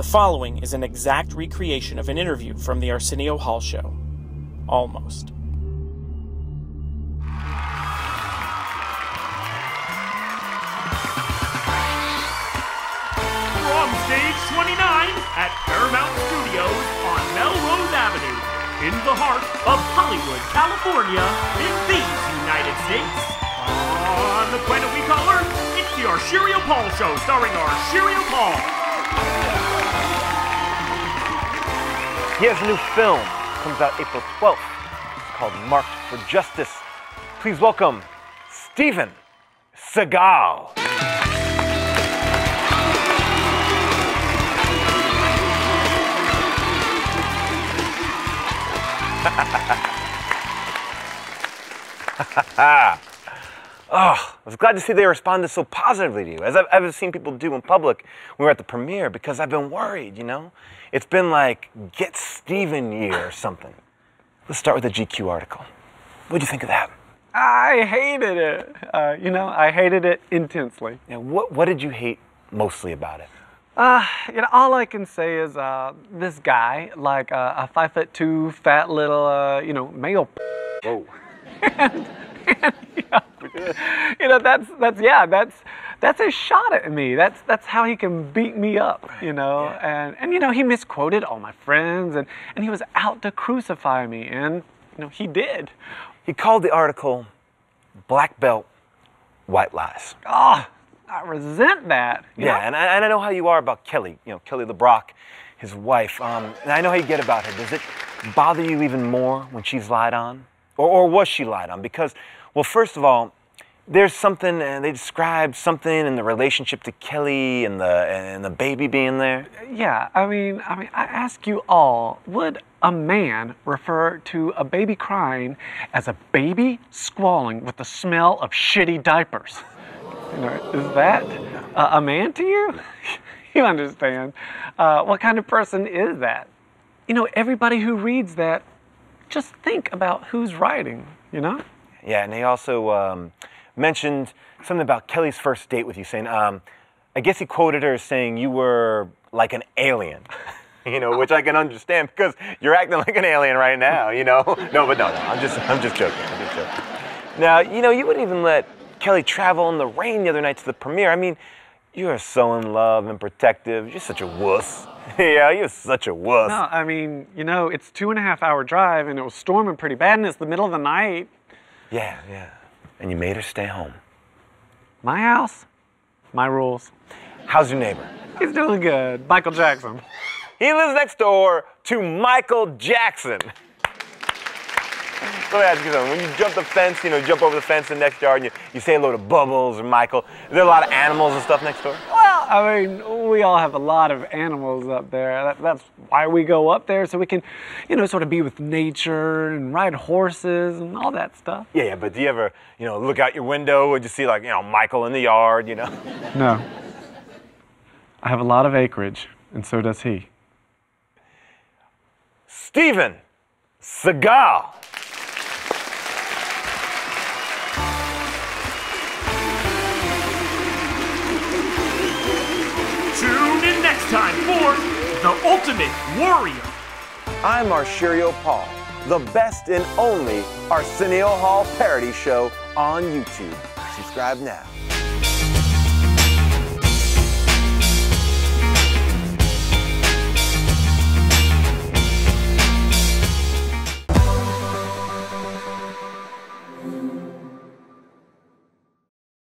The following is an exact recreation of an interview from the Arsenio Hall show. Almost. From stage 29 at Paramount Studios on Melrose Avenue, in the heart of Hollywood, California, in these United States. On the planet we call Earth, it's the ArScheerio Paul Show, starring ArScheerio Paul. He has a new film. Comes out April 12th. It's called Marked for Justice. Please welcome Steven Seagal. Oh, I was glad to see they responded so positively to you, as I've ever seen people do in public when we were at the premiere, because I've been worried, you know? It's been like, get Steven year or something. Let's start with the GQ article. What'd you think of that? I hated it. Uh, you know, I hated it intensely. Yeah, what, what did you hate mostly about it? Uh, you know, all I can say is uh, this guy, like uh, a five foot two, fat little, uh, you know, male. Whoa. You know, that's that's yeah, that's that's a shot at me. That's that's how he can beat me up. You know, and and you know he misquoted all my friends, and and he was out to crucify me, and you know he did. He called the article Black Belt White Lies. Ah, I resent that. Yeah, know? and I, and I know how you are about Kelly, you know, Kelly LeBrock, his wife. Um, and I know how you get about her. Does it bother you even more when she's lied on? Or, or was she lied on? Because, well, first of all, there's something, and they described something in the relationship to Kelly and the, and the baby being there. Yeah, I mean, I mean, I ask you all, would a man refer to a baby crying as a baby squalling with the smell of shitty diapers? You know, is that uh, a man to you? you understand? Uh, what kind of person is that? You know, everybody who reads that, just think about who's writing. You know? Yeah, and they also um, mentioned something about Kelly's first date with you, saying, um, I guess he quoted her as saying you were like an alien. You know, which I can understand because you're acting like an alien right now. You know, no, but no, no, I'm just, I'm just joking. I'm just joking. Now, you know, you wouldn't even let Kelly travel in the rain the other night to the premiere. I mean, you are so in love and protective. You're such a wuss. yeah, you're such a wuss. No, I mean, you know, it's two and a half hour drive and it was storming pretty bad and it's the middle of the night. Yeah, yeah. And you made her stay home. My house, my rules. How's your neighbor? He's doing good. Michael Jackson. He lives next door to Michael Jackson. Let me ask you something. When you jump the fence, you know, jump over the fence in the next yard and you, you say hello to Bubbles or Michael, is there a lot of animals and stuff next door? I mean, we all have a lot of animals up there. That, that's why we go up there, so we can, you know, sort of be with nature and ride horses and all that stuff. Yeah, yeah, but do you ever, you know, look out your window and you see like, you know, Michael in the yard, you know? No. I have a lot of acreage, and so does he. Steven Seagal. The Ultimate Warrior. I'm ArScheerio Paul, the best and only Arsenio Hall parody show on YouTube. Subscribe now.